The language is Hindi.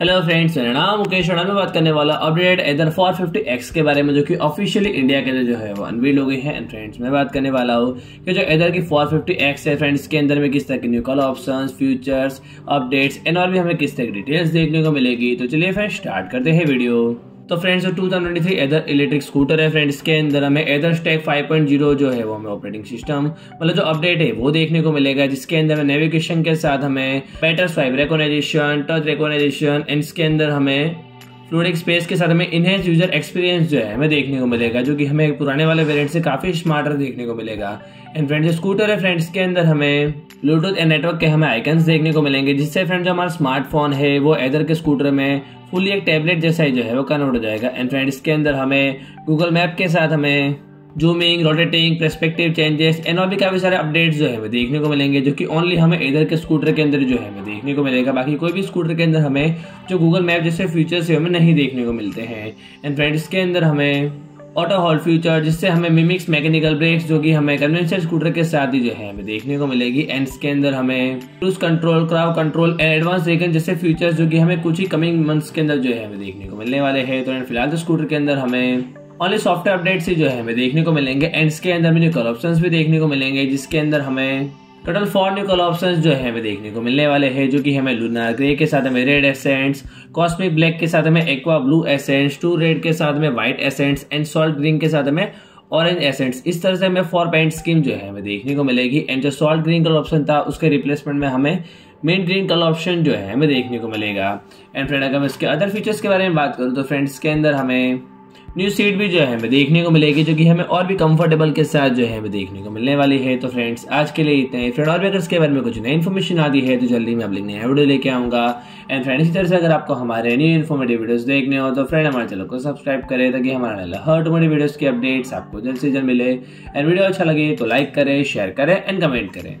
हेलो फ्रेंड्स मेरा नाम मुकेश राणा में बात करने वाला अपडेट एदर 450X के बारे में जो कि ऑफिशियली इंडिया के अंदर जो है वो अनवील हो गई है। एंड फ्रेंड्स मैं बात करने वाला हूँ कि जो एदर की 450X है फ्रेंड्स के अंदर में किस तरह के new call option futures updates and और भी हमें किस तरह की डिटेल्स देखने को मिलेगी। तो चलिए फ्रेंड स्टार्ट करते हैं वीडियो तो फ्रेंड्स जो 2023 एदर इलेक्ट्रिक स्कूटर है फ्रेंड्स के अंदर हमें एदर स्टैक 5.0 जो है वो हमें ऑपरेटिंग सिस्टम मतलब जो अपडेट है वो देखने को मिलेगा, जिसके अंदर हमें नेविगेशन के साथ हमें better swipe recognition touch recognition and इसके अंदर हमें फ्लूडिक स्पेस के साथ हमें इनहेंस यूज़र एक्सपीरियंस जो है हमें देखने को मिलेगा, जो कि हमें पुराने वाले वेरिएंट से काफ़ी स्मार्टर देखने को मिलेगा। एंड फ्रेंड्स स्कूटर है फ्रेंड्स के अंदर हमें ब्लूटूथ एंड नेटवर्क के हमें आइकन्स देखने को मिलेंगे, जिससे फ्रेंड जो हमारा स्मार्टफ़ोन है, वो एदर के स्कूटर में फुली एक टैबलेट जैसा ही जो है, वो कन्वर्ट हो जाएगा। एंड फ्रेंड्स के अंदर हमें गूगल मैप के साथ हमें zooming rotating perspective changes and और भी काफ़ी सारे अपडेट्स जो है हमें देखने को मिलेंगे, जो कि ओनली हमें इधर के स्कूटर के अंदर जो है हमें देखने को मिलेगा। बाकी कोई भी स्कूटर के अंदर हमें, जो गूगल मैप जैसे फीचर्स है, हमें नहीं देखने को मिलते हैं। एंड फ्रेंड इसके अंदर हमें ऑटो हॉल फ्यूचर जिससे हमें मिमिक्स मैकेनिकल ब्रेक्स जो कि हमें कन्वेंशनल स्कूटर के साथ ही जो है हमें देखने को मिलेगी। एंड इसके अंदर हमें cruise control crowd control and advance vegan जैसे फीचर्स जो कि हमें कुछ ही कमिंग मंथ्स के अंदर जो है हमें देखने को मिलने वाले हैं। तो फ़िलहाल तो स्कूटर के अंदर हमें ओनली सॉफ्टवेयर अपडेट्स ही जो है, हमें देखने को मिलेंगे। एंड इसके अंदर हमें कल ऑप्शन भी देखने को मिलेंगे, जिसके अंदर हमें total four new colour option जो है, हमें देखने को मिलने वाले हैं, जो कि हमें लूना ग्रे के साथ हमें रेड एसेंट्स कॉस्मिक ब्लैक के साथ हमें aqua blue accents two red के साथ हमें white accents and salt green के साथ हमें ऑरेंज एसेंट्स इस तरह से हमें फोर पेंट स्कीम जो है, हमें देखने को मिलेगी। एंड जो सॉल्ट ग्रीन कलर ऑप्शन था, उसके रिप्लेसमेंट में हमें मेन ग्रीन कलर ऑप्शन जो है, हमें देखने को मिलेगा। एंड फ्रेंड अगर मैं इसके अदर फीचर्स के बारे में बात करूँ तो फ्रेंड्स के अंदर हमें न्यू सीट भी जो है हमें देखने को मिलेगी, जो कि हमें और भी कंफर्टेबल के साथ जो है हमें देखने को मिलने वाली है। तो फ्रेंड्स आज के लिए इतने ही। फ्रेंड और भी अगर इसके बारे में कुछ नई इन्फॉर्मेशन आती है तो जल्दी मैं अपनी नया वीडियो लेके आऊँगा। एंड फ्रेंड इसी तरह से अगर आपको हमारे न्यू इन्फॉर्मेटिव वीडियोस देखने हो तो फ्रेंड हमारे चैनल को सब्सक्राइब करें, ताकि हमारे हर टोमेटिव वीडियोस की अपडेट्स आपको जल्द से जल्द मिले। एंड वीडियो अच्छा लगे तो लाइक करें शेयर करें एंड कमेंट करें।